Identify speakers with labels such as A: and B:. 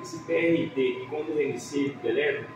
A: Esse PRT quando ele reinicia deleta,